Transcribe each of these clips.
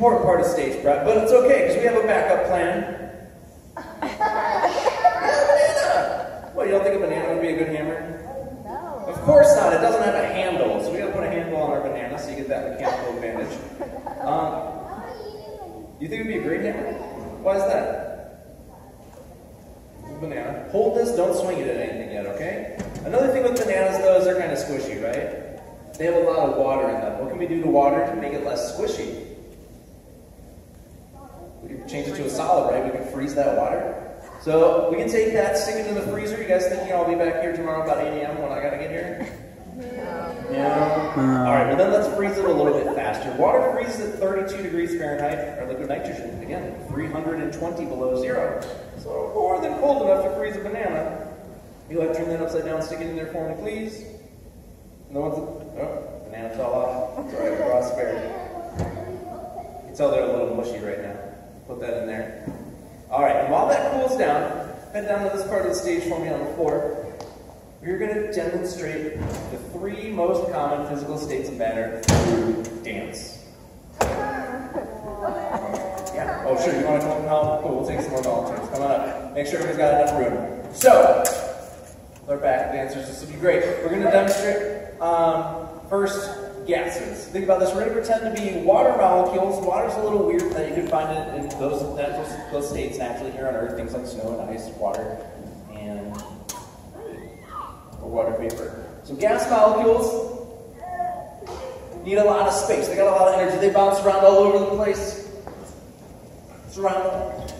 important part of stage prep, but it's okay because we have a backup plan. banana! What, you don't think a banana would be a good hammer? No. Of course not. It doesn't have a handle, so we gotta put a handle on our banana so you get that mechanical advantage. Um, you think it'd be a great hammer? Why is that? Banana. Hold this, don't swing it at anything yet, okay? Another thing with bananas though is they're kind of squishy, right? They have a lot of water in them. What can we do to water to make it less squishy? We can change it to a solid, right? We can freeze that water. So we can take that, stick it in the freezer. You guys think I'll be back here tomorrow about 8 a.m. when I gotta get here? Yeah. All right, well then let's freeze it a little bit faster. Water freezes at 32 degrees Fahrenheit, or liquid nitrogen, again, 320 below zero. So more than cold enough to freeze a banana. You like turn that upside down, stick it in there for me, please. No one's, oh, banana fell off. It's all right, we're all. You can tell they're a little mushy right now. Put that in there. All right, and while that cools down, head down to this part of the stage for me on the floor. We're going to demonstrate the three most common physical states of matter through dance. Yeah. Oh, sure. You want to come out? Cool. We'll take some more volunteers. Come on up. Make sure everybody's got enough room. So, they're back dancers. This will be great. We're going to demonstrate um, first gases. Think about this. We're going to pretend to be water molecules. Water's a little weird that you can find it in those, those, those states naturally here on Earth. Things like snow and ice, water, and or water vapor. So gas molecules need a lot of space. They got a lot of energy. They bounce around all over the place. Surround.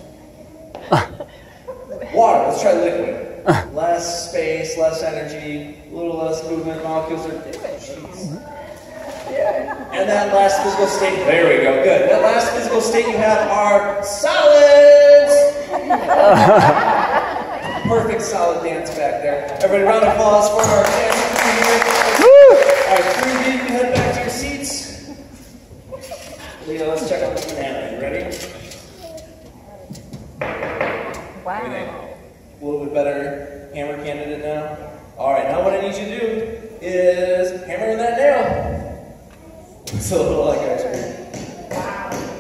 Water. Let's try liquid. Less space, less energy, a little less movement. Molecules are. Jeez. And that last physical state. There we go. Good. That last physical state you have are solids. Perfect solid dance back there. Everybody, round of applause for our dancers. All right, three of you can head back to your seats. Leah, let's check out this banana. You ready? What do you think? A little bit better hammer candidate now? All right, now what I need you to do is hammer in that nail. It's a little like ice cream.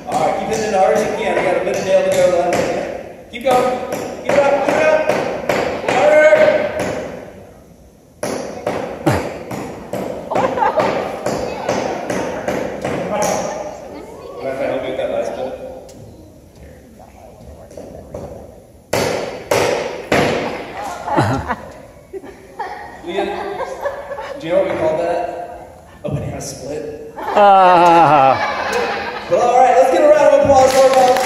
All right, keep hitting it hard as you can. I got a bit of nail to go left. Keep going. Do you know what we call that? A banana split. Uh. But all right, let's get a round of applause for